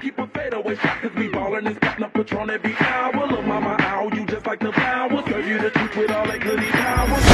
Keep a fadeaway shot, cause we ballin' and spotting up Patron every hour. Look, mama, ow, you just like the flowers. Serve you the truth with all that goody power.